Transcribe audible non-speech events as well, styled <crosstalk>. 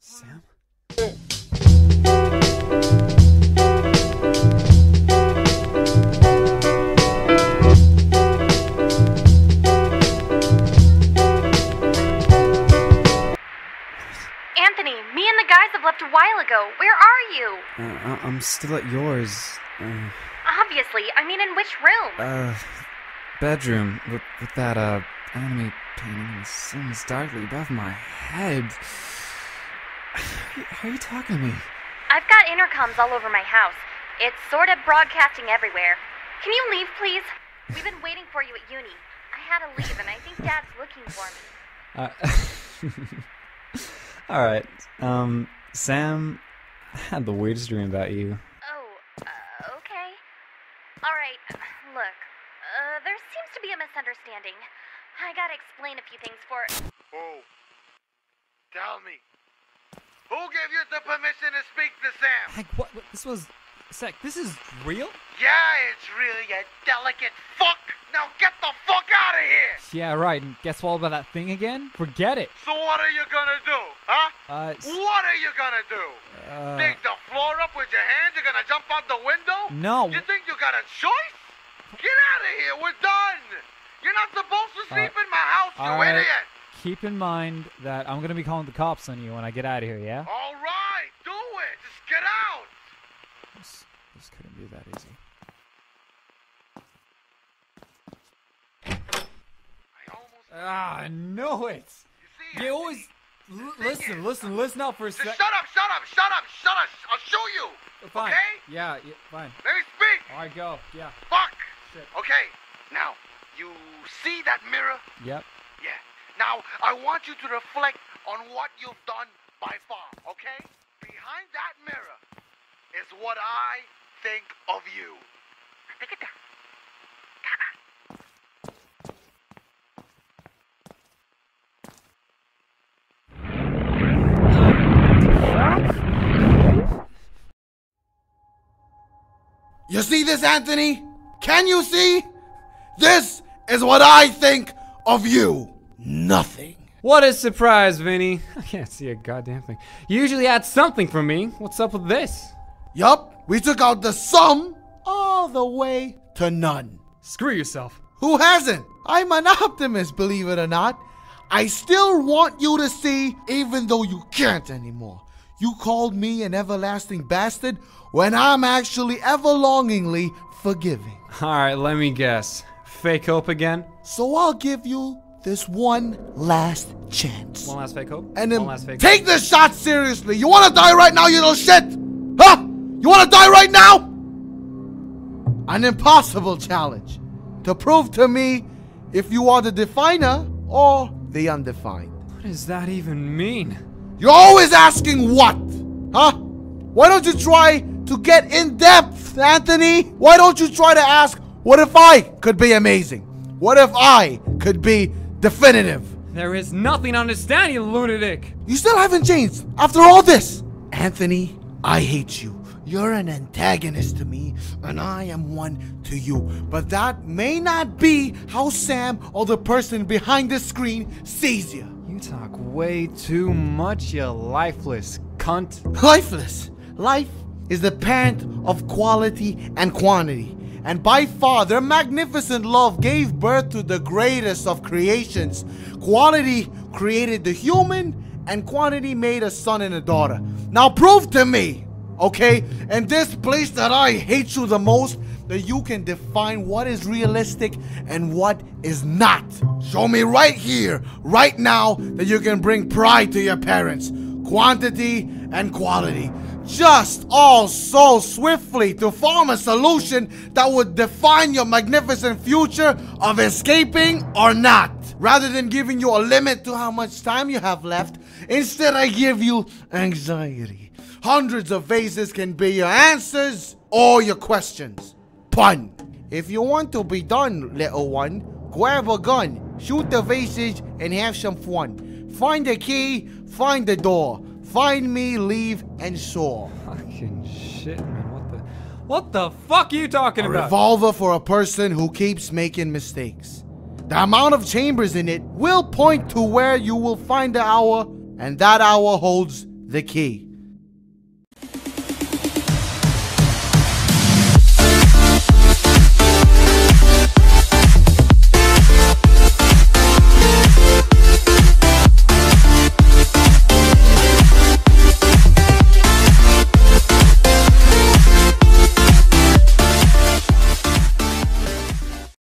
Sam? Anthony, me and the guys have left a while ago. Where are you? Uh, I- I'm still at yours. Uh, Obviously, I mean, in which room? uh, bedroom with, with that, uh, anime painting the darkly above my head. How are you talking to me? I've got intercoms all over my house. It's sort of broadcasting everywhere. Can you leave, please? We've been waiting for you at uni. I had to leave, and I think Dad's looking for me. <laughs> Uh, Alright, um, Sam I had the weirdest dream about you. Oh, uh, okay. Alright, look. Uh, there seems to be a misunderstanding. I gotta explain a few things for. Who? Tell me. Who gave you the permission to speak to Sam? Hank, what, what? This was. Sec, this is real? Yeah, it's real, you delicate fuck. Now get the fuck out of here. Yeah, right. And get swallowed by that thing again? Forget it. So what are you gonna do, huh? Uh, What are you gonna do? uh, Dig the floor up with your hands? You're gonna jump out the window? no. You think you got a choice? Get out of here. We're done. Not supposed to sleep in my house, you all right. idiot. Keep in mind that I'm gonna be calling the cops on you when I get out of here. Yeah. All right, do it. Just get out. This, this couldn't be that easy. I almost. Ah, I know it. You see, You always listen, listen, listen up for a Just sec. shut up, shut up, shut up, shut up. I'll show you. Fine. Okay? Yeah, yeah, fine. Let me speak. All right, go. Yeah. Fuck. Shit. Okay. Now, you see that mirror? Yep. Yeah. Now, I want you to reflect on what you've done by far, okay? Behind that mirror is what I think of you. Take it down. You see this, Anthony? Can you see? This is what I think of you. Nothing. What a surprise, Vinny. I can't see a goddamn thing. You usually had something from me. What's up with this? Yup, we took out the sum all the way to none. Screw yourself. Who hasn't? I'm an optimist, believe it or not. I still want you to see, even though you can't anymore. You called me an everlasting bastard when I'm actually everlongingly forgiving. Alright, let me guess. Fake hope again? So I'll give you this one last chance. One last fake hope? And then One last fake take this shot seriously. You wanna die right now, you little shit? Huh? You wanna die right now? An impossible challenge. To prove to me if you are the definer or the undefined. What does that even mean? You're always asking what? Huh? Why don't you try to get in depth, Anthony? Why don't you try to ask, what if I could be amazing? What if I could be definitive? There is nothing to understand, you lunatic! You still haven't changed after all this. Anthony, I hate you. You're an antagonist to me, and I am one to you. But that may not be how Sam or the person behind the screen sees you. You talk way too much, you lifeless cunt. Lifeless. Life is the parent of quality and quantity. And by far, their magnificent love gave birth to the greatest of creations. Quality created the human, and quantity made a son and a daughter. Now prove to me, okay, in this place that I hate you the most, that you can define what is realistic and what is not. Show me right here, right now, that you can bring pride to your parents. Quantity and quality. Just all so swiftly to form a solution that would define your magnificent future of escaping or not. Rather than giving you a limit to how much time you have left, instead I give you anxiety. Hundreds of vases can be your answers or your questions. Pun. If you want to be done, little one, grab a gun, shoot the vases, and have some fun. Find the key, find the door. Find me, leave, and soar. Fucking shit, man. What the. What the fuck are you talking A about? revolver for a person who keeps making mistakes. The amount of chambers in it will point to where you will find the hour, and that hour holds the key.